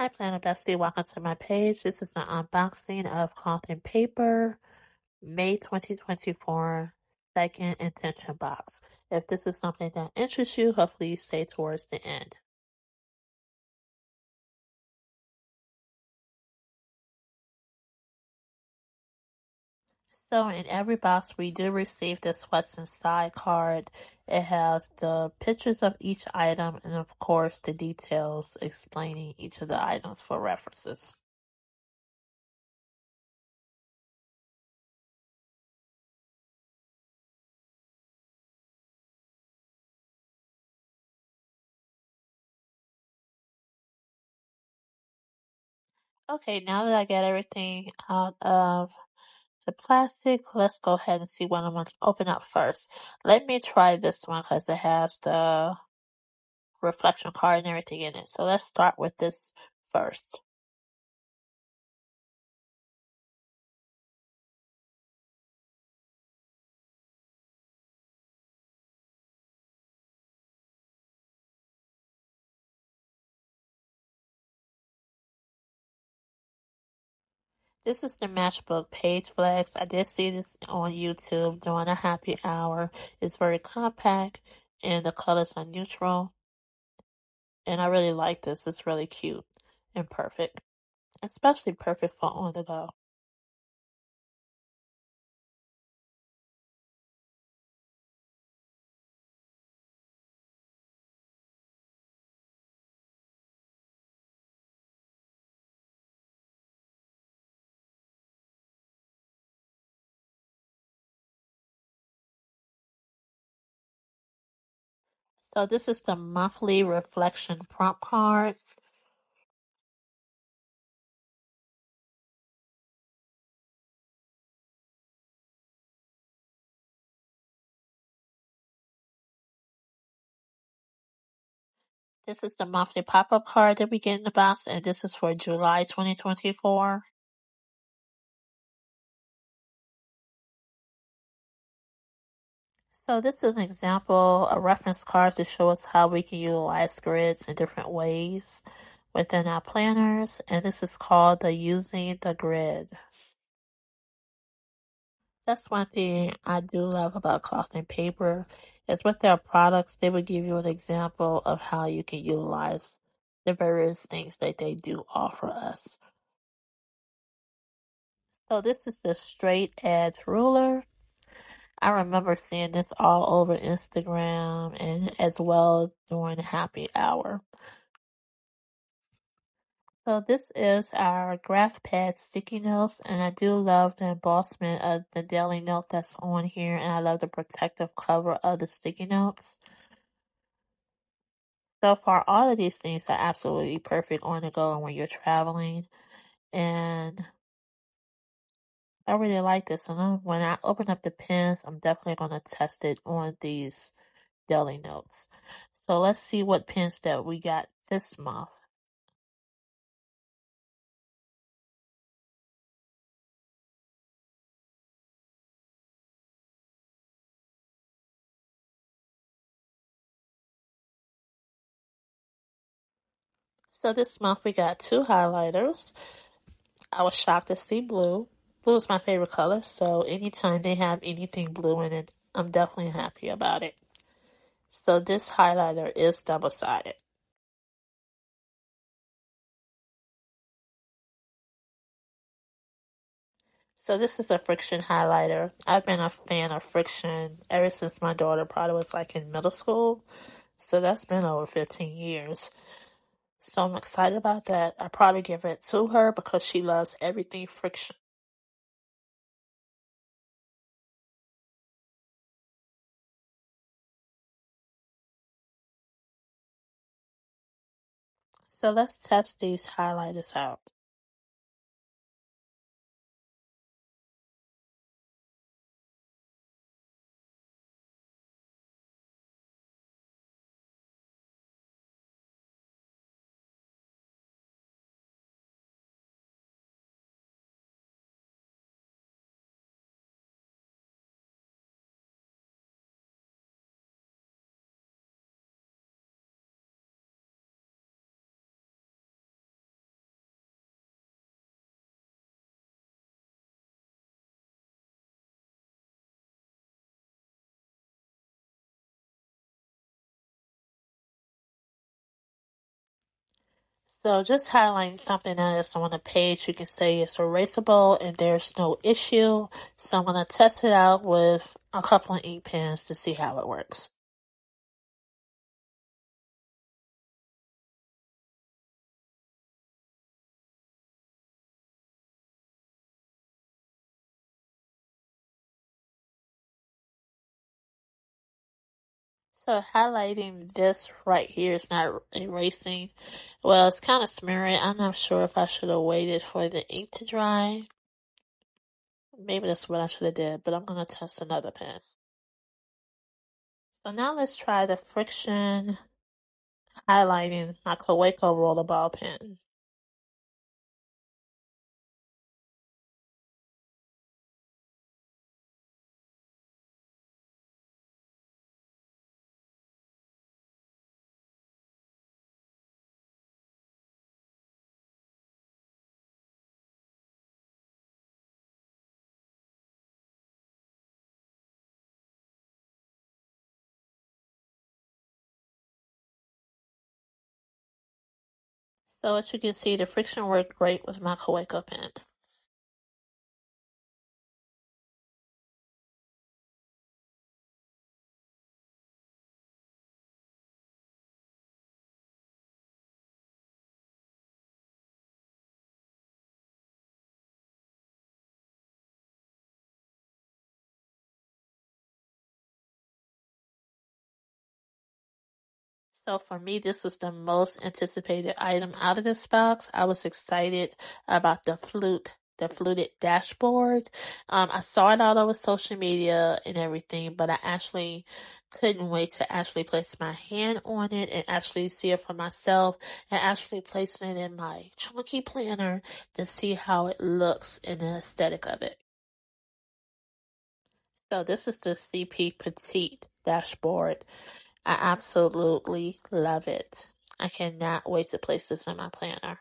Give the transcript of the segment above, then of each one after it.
Hi Planner Bestie, welcome to my page. This is an unboxing of Cloth and Paper, May 2024, second intention box. If this is something that interests you, hopefully you stay towards the end. So in every box we do receive this what's inside card. It has the pictures of each item and of course the details explaining each of the items for references. Okay, now that I get everything out of the plastic, let's go ahead and see what I'm going to open up first. Let me try this one because it has the reflection card and everything in it. So let's start with this first. This is the matchbook page flex. I did see this on YouTube during a happy hour. It's very compact and the colors are neutral. And I really like this. It's really cute and perfect. Especially perfect for on the go. So this is the monthly reflection prompt card. This is the monthly pop-up card that we get in the box, and this is for July 2024. So this is an example, a reference card to show us how we can utilize grids in different ways within our planners, and this is called the Using the Grid. That's one thing I do love about cloth and paper is with their products, they will give you an example of how you can utilize the various things that they do offer us. So this is the straight edge ruler. I remember seeing this all over Instagram and as well during happy hour. So this is our graph pad sticky notes and I do love the embossment of the daily note that's on here and I love the protective cover of the sticky notes. So far all of these things are absolutely perfect on the go and when you're traveling and I really like this and when I open up the pens I'm definitely going to test it on these deli notes. So let's see what pens that we got this month. So this month we got two highlighters. I was shocked to see blue. Blue is my favorite color, so anytime they have anything blue in it, I'm definitely happy about it. So this highlighter is double-sided. So this is a Frixion highlighter. I've been a fan of Frixion ever since my daughter probably was like in middle school. So that's been over 15 years. So I'm excited about that. I probably give it to her because she loves everything Frixion. So let's test these highlighters out. So just highlighting something that is on the page, you can say it's erasable and there's no issue. So I'm going to test it out with a couple of ink pens to see how it works. So highlighting this right here is not erasing. Well, it's kind of smearing. I'm not sure if I should have waited for the ink to dry. Maybe that's what I should have did, but I'm going to test another pen. So now let's try the Frixion highlighting my Kaweco rollerball pen. So as you can see, the Frixion worked great with my Kaweco pen. So for me, this was the most anticipated item out of this box. I was excited about the flute, the fluted dashboard. Um, I saw it all over social media and everything, but I actually couldn't wait to actually place my hand on it and actually see it for myself and actually placing it in my chunky planner to see how it looks and the aesthetic of it. So this is the CP Petite dashboard. I absolutely love it. I cannot wait to place this in my planner.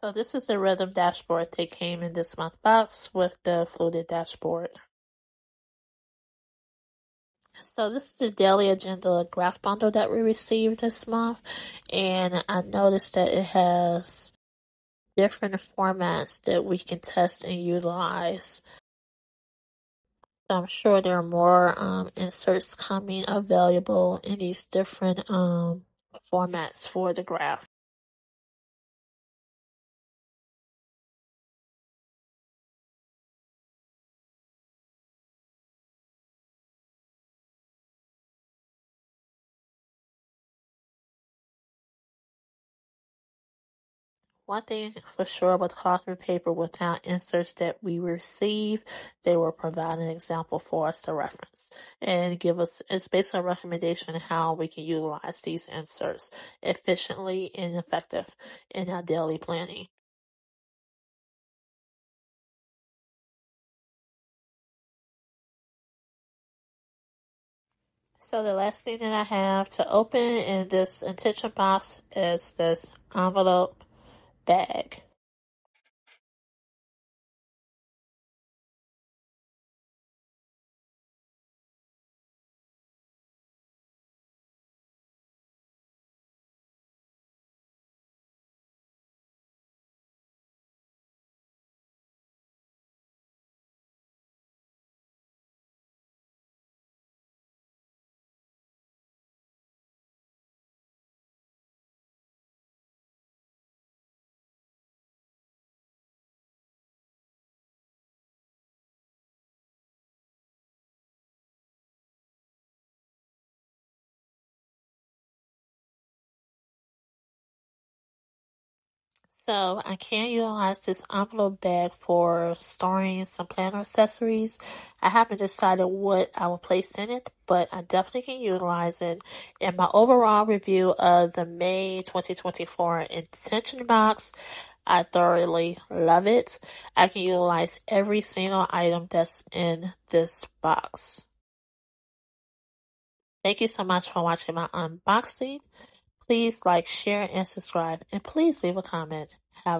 So this is the Rhythm dashboard that came in this month box with the fluted dashboard. So this is the daily agenda graph bundle that we received this month and I noticed that it has different formats that we can test and utilize. I'm sure there are more um, inserts coming available in these different um, formats for the graph. One thing for sure about and paper without inserts that we receive, they will provide an example for us to reference and give us, it's basically a recommendation on how we can utilize these inserts efficiently and effective in our daily planning. So the last thing that I have to open in this intention box is this envelope bag. So I can utilize this envelope bag for storing some planner accessories. I haven't decided what I will place in it, but I definitely can utilize it. In my overall review of the May 2024 intention box, I thoroughly love it. I can utilize every single item that's in this box. Thank you so much for watching my unboxing. Please like, share, and subscribe, and please leave a comment. Have